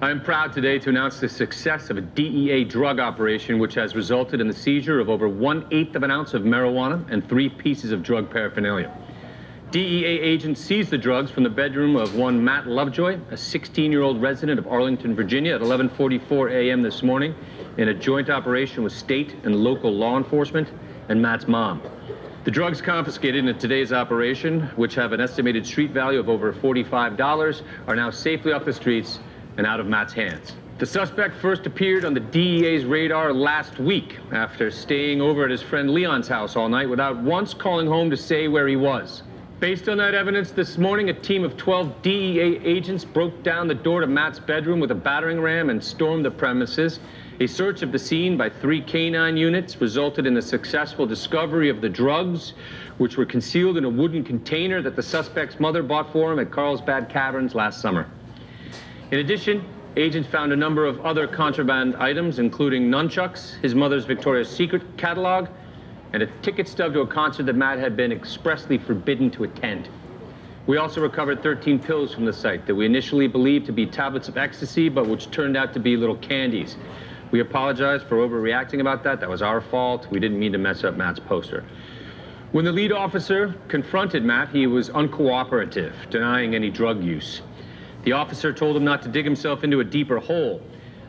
I'm proud today to announce the success of a DEA drug operation which has resulted in the seizure of over one-eighth of an ounce of marijuana and three pieces of drug paraphernalia. DEA agents seized the drugs from the bedroom of one Matt Lovejoy, a 16-year-old resident of Arlington, Virginia, at 11:44 a.m. this morning in a joint operation with state and local law enforcement and Matt's mom. The drugs confiscated in today's operation, which have an estimated street value of over $45, are now safely off the streets and out of Matt's hands. The suspect first appeared on the DEA's radar last week after staying over at his friend Leon's house all night without once calling home to say where he was. Based on that evidence, this morning a team of 12 DEA agents broke down the door to Matt's bedroom with a battering ram and stormed the premises. A search of the scene by three canine units resulted in the successful discovery of the drugs, which were concealed in a wooden container that the suspect's mother bought for him at Carlsbad Caverns last summer. In addition, agents found a number of other contraband items, including nunchucks, his mother's Victoria's Secret catalog, and a ticket stub to a concert that Matt had been expressly forbidden to attend. We also recovered 13 pills from the site that we initially believed to be tablets of ecstasy, but which turned out to be little candies. We apologize for overreacting about that. That was our fault. We didn't mean to mess up Matt's poster. When the lead officer confronted Matt, he was uncooperative, denying any drug use. The officer told him not to dig himself into a deeper hole.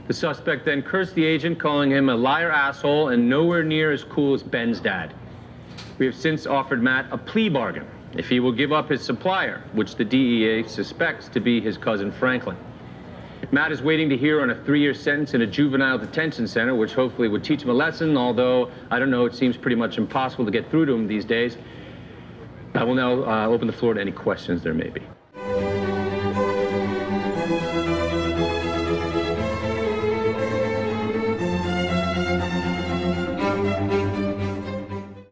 The suspect then cursed the agent, calling him a liar asshole and nowhere near as cool as Ben's dad. We have since offered Matt a plea bargain if he will give up his supplier, which the DEA suspects to be his cousin Franklin. Matt is waiting to hear on a three-year sentence in a juvenile detention center, which hopefully would teach him a lesson, although, I don't know, it seems pretty much impossible to get through to him these days. I will now uh, open the floor to any questions there may be.